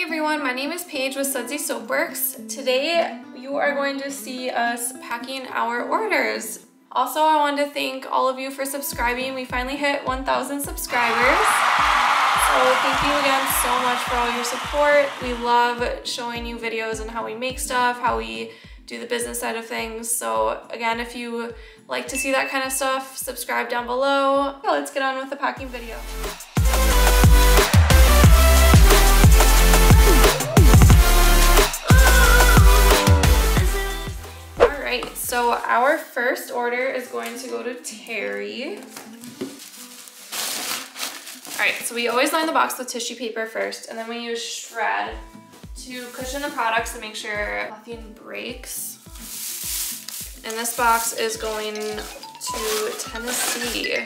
Hey everyone, my name is Paige with Sudsy Soapworks. Today you are going to see us packing our orders. Also, I wanted to thank all of you for subscribing. We finally hit 1,000 subscribers. So thank you again so much for all your support. We love showing you videos and how we make stuff, how we do the business side of things. So again, if you like to see that kind of stuff, subscribe down below. Let's get on with the packing video. First order is going to go to Terry. All right, so we always line the box with tissue paper first, and then we use shred to cushion the products to make sure nothing breaks. And this box is going to Tennessee.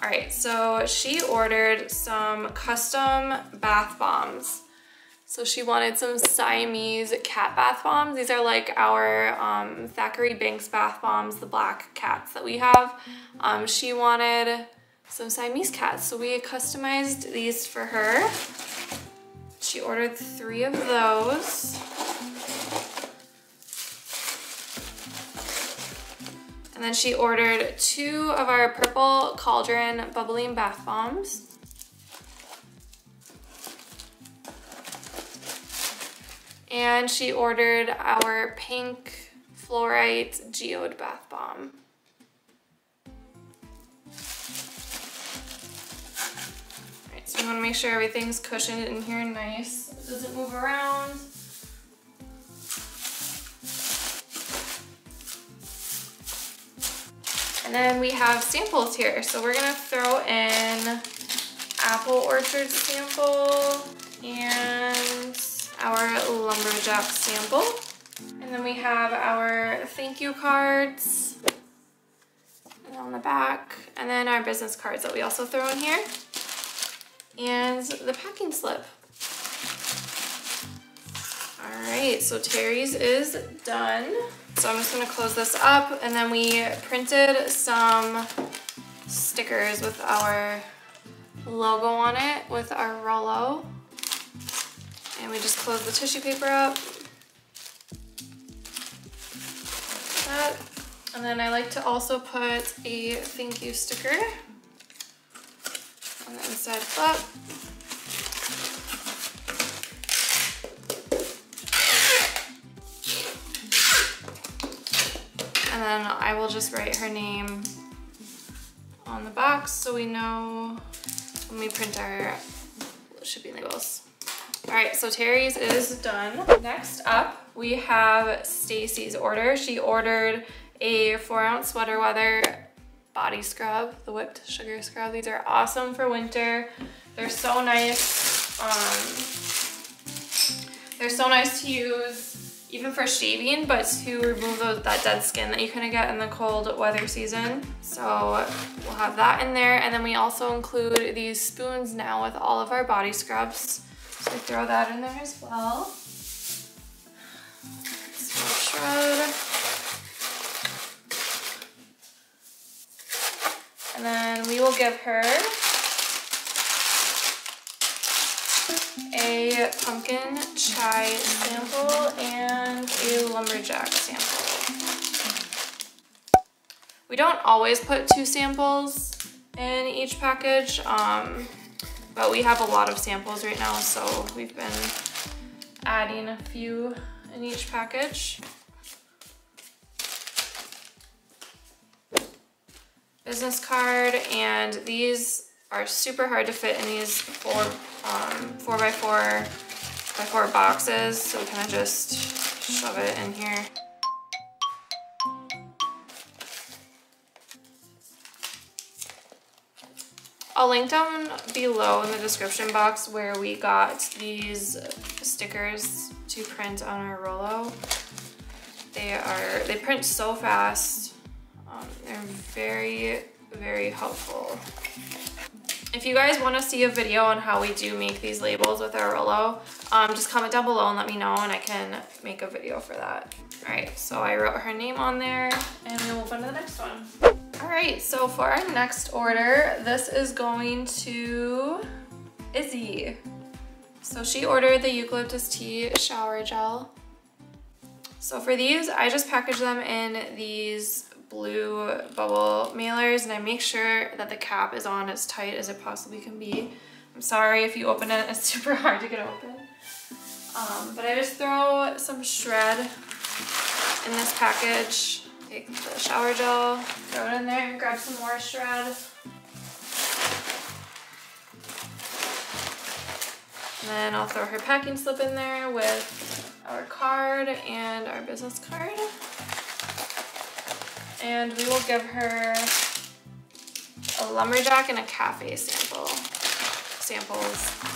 All right, so she ordered some custom bath bombs. So she wanted some Siamese cat bath bombs. These are like our um, Thackery Binx bath bombs, the black cats that we have. Um, she wanted some Siamese cats, so we customized these for her. She ordered three of those. And then she ordered two of our purple cauldron bubbling bath bombs. And she ordered our pink fluorite geode bath bomb. Alright, so we want to make sure everything's cushioned in here nice. It doesn't move around. And then we have samples here. So we're gonna throw in apple orchard sample and our lumberjack sample. And then we have our thank you cards on the back. And then our business cards that we also throw in here. And the packing slip. All right, so Terry's is done. So I'm just gonna close this up and then we printed some stickers with our logo on it with our Rollo. And we just close the tissue paper up. That. And then I like to also put a thank you sticker on the inside flap. And then I will just write her name on the box so we know when we print our shipping labels. All right, so Terry's is done. Next up, we have Stacy's order. She ordered a four ounce sweater weather body scrub, the whipped sugar scrub. These are awesome for winter. They're so nice. Um, they're so nice to use even for shaving, but to remove those, that dead skin that you kind of get in the cold weather season. So we'll have that in there. And then we also include these spoons now with all of our body scrubs. So throw that in there as well. Shred. And then we will give her a pumpkin chai sample and a lumberjack sample. We don't always put two samples in each package. Um, but we have a lot of samples right now, so we've been adding a few in each package. Business card, and these are super hard to fit in these four, um, four by four by four boxes, so we kind of just shove it in here. I'll link down below in the description box where we got these stickers to print on our Rollo. They are, they print so fast. Um, they're very, very helpful. If you guys want to see a video on how we do make these labels with our Rollo, um, just comment down below and let me know and I can make a video for that. All right, so I wrote her name on there and we'll move on to the next one. All right, so for our next order, this is going to Izzy. So she ordered the eucalyptus tea shower gel. So for these, I just package them in these blue bubble mailers and I make sure that the cap is on as tight as it possibly can be. I'm sorry if you open it, it's super hard to get open. Um, but I just throw some shred in this package. Take the shower gel, throw it in there and grab some more shred. And then I'll throw her packing slip in there with our card and our business card. And we will give her a lumberjack and a cafe sample samples.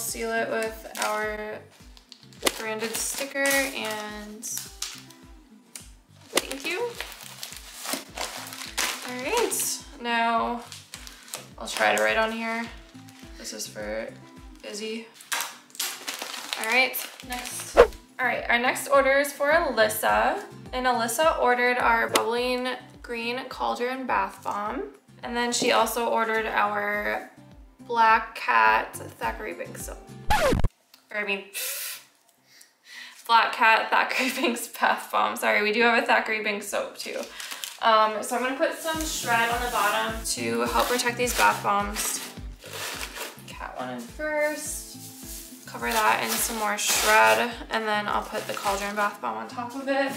Seal it with our branded sticker and thank you. All right, now I'll try to write on here. This is for Izzy. All right, next. All right, our next order is for Alyssa. And Alyssa ordered our bubbling green cauldron bath bomb. And then she also ordered our black cat Thackery Binx soap. Or I mean, black cat Thackery Binx bath bomb. Sorry, we do have a Thackery Binx soap too. Um, so I'm gonna put some shred on the bottom to help protect these bath bombs. Cat one in first. Cover that in some more shred and then I'll put the cauldron bath bomb on top of it.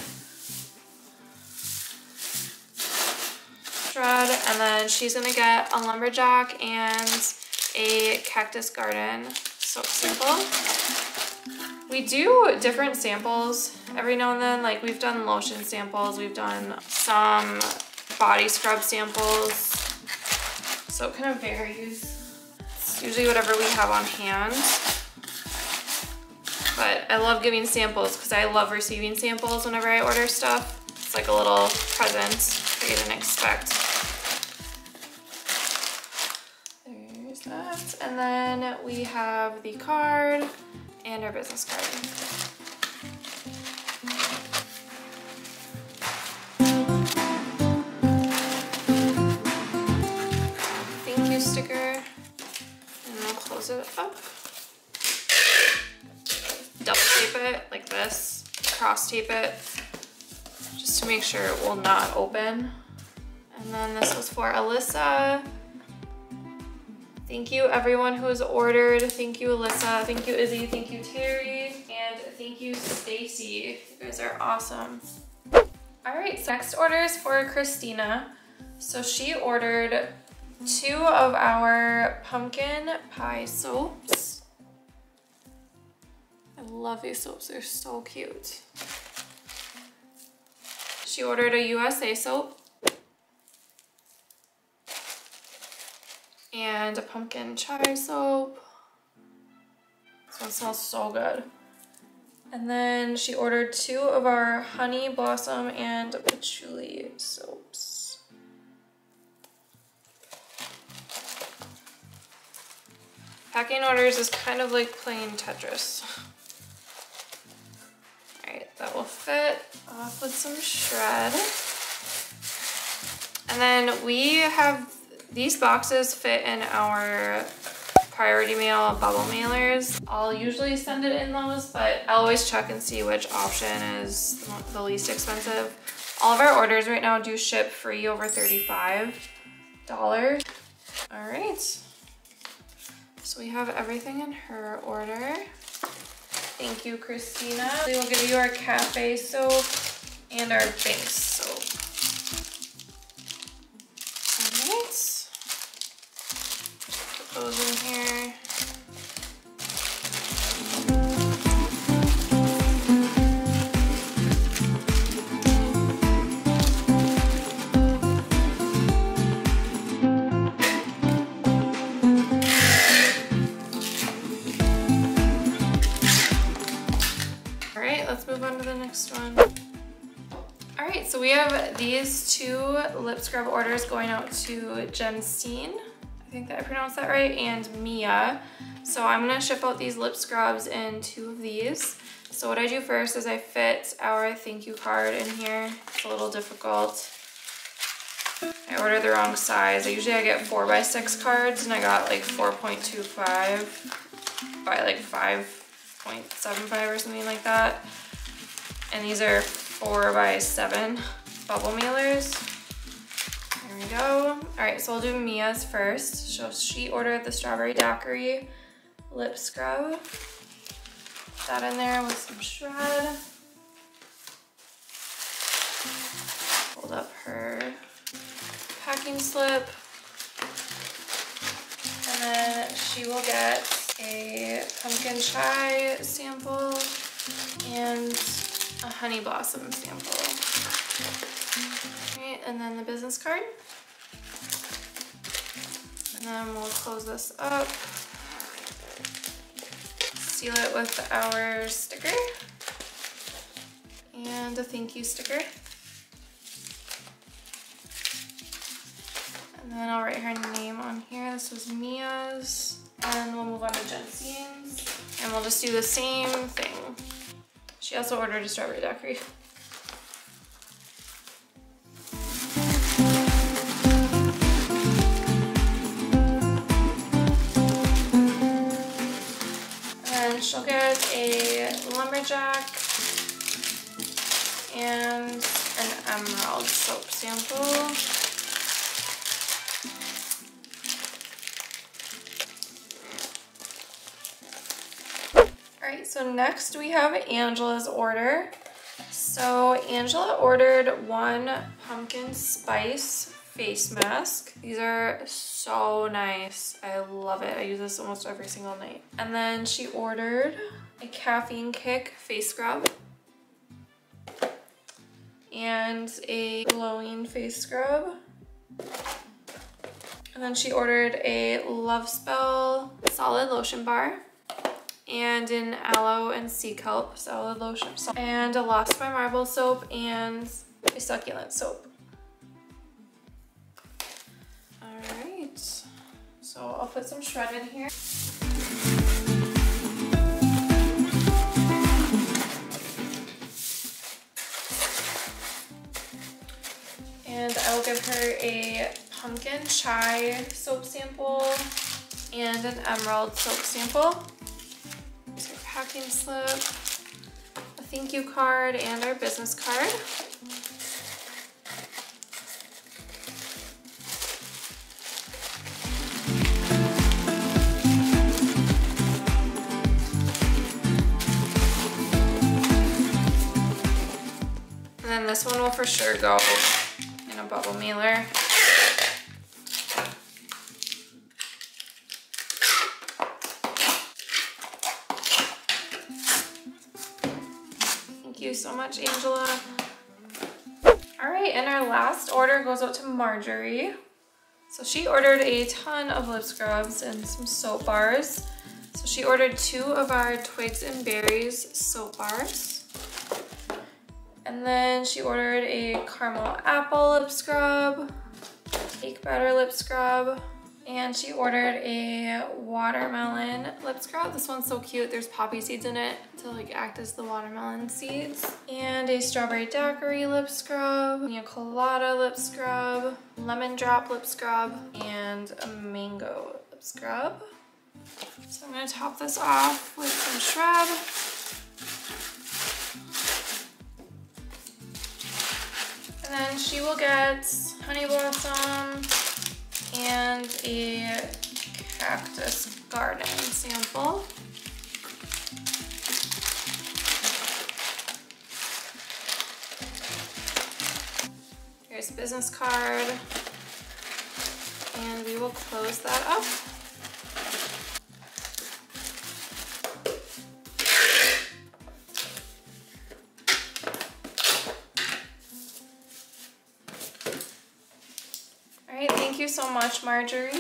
Shred and then she's gonna get a lumberjack and a cactus garden soap sample. We do different samples every now and then. Like we've done lotion samples, we've done some body scrub samples. So it kind of varies. It's usually whatever we have on hand. But I love giving samples because I love receiving samples whenever I order stuff. It's like a little present that you didn't expect. And then we have the card and our business card. Thank you sticker. And we'll close it up. Double tape it like this. Cross tape it just to make sure it will not open. And then this was for Alyssa. Thank you everyone who has ordered. Thank you Alyssa, thank you Izzy, thank you Terry, and thank you Stacy. You guys are awesome. All right, so next order is for Christina. So she ordered two of our pumpkin pie soaps. I love these soaps, they're so cute. She ordered a USA soap and a pumpkin chai soap. This one smells so good. And then she ordered two of our honey blossom and patchouli soaps. Packing orders is kind of like playing Tetris. All right, that will fit off with some shred. And then we have these boxes fit in our priority mail bubble mailers. I'll usually send it in those, but I'll always check and see which option is the least expensive. All of our orders right now do ship free over $35. All right. So we have everything in her order. Thank you, Christina. We will give you our cafe soap and our Binx soap. In here. All right, let's move on to the next one. All right, so we have these two lip scrub orders going out to Jen Steen. Think that I pronounced that right, and Mia. So I'm gonna ship out these lip scrubs in two of these. So what I do first is I fit our thank you card in here. It's a little difficult. I ordered the wrong size. I usually I get four by six cards and I got like 4.25 by like 5.75 or something like that. And these are four by seven bubble mailers. There we go. All right, so we'll do Mia's first. So she ordered the strawberry daiquiri lip scrub. Put that in there with some shred. Hold up her packing slip. And then she will get a pumpkin chai sample and a honey blossom sample. And then the business card. And then we'll close this up. Seal it with our sticker and a thank you sticker. And then I'll write her name on here. This was Mia's. And we'll move on to Jensine's. And we'll just do the same thing. She also ordered a strawberry daiquiri. A lumberjack and an emerald soap sample. Alright, so next we have Angela's order. So Angela ordered one pumpkin spice face mask. These are so nice. I love it. I use this almost every single night. And then she ordered a caffeine kick face scrub and a glowing face scrub. And then she ordered a Love Spell solid lotion bar and an aloe and sea kelp solid lotion and a Lost by Marble soap and a succulent soap. All right, so I'll put some shred in here. And I will give her a pumpkin chai soap sample and an emerald soap sample packing slip, a thank you card, and our business card. And then this one will for sure go in a bubble mailer. Thank you so much, Angela. All right, and our last order goes out to Marjorie. So she ordered a ton of lip scrubs and some soap bars. So she ordered two of our Twigs and Berries soap bars. And then she ordered a caramel apple lip scrub, cake batter lip scrub, and she ordered a watermelon lip scrub. This one's so cute. There's poppy seeds in it to like act as the watermelon seeds. And a strawberry daiquiri lip scrub, a colada lip scrub, lemon drop lip scrub, and a mango lip scrub. So I'm gonna top this off with some shred. Then she will get honey blossom, and a cactus garden sample. Here's business card and we will close that up. You so much, Marjorie.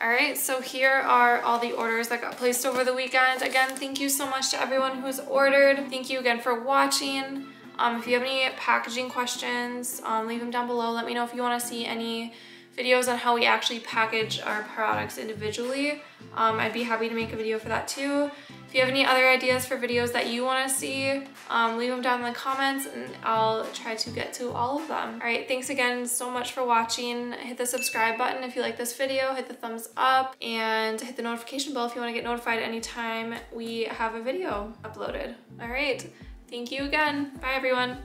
All right, so here are all the orders that got placed over the weekend. Again, thank you so much to everyone who's ordered. Thank you again for watching. Um, if you have any packaging questions, um, leave them down below. Let me know if you wanna see any videos on how we actually package our products individually. Um, I'd be happy to make a video for that too. If you have any other ideas for videos that you wanna see, um, leave them down in the comments and I'll try to get to all of them. All right, thanks again so much for watching. Hit the subscribe button if you like this video, hit the thumbs up, and hit the notification bell if you wanna get notified anytime we have a video uploaded. All right, thank you again. Bye everyone.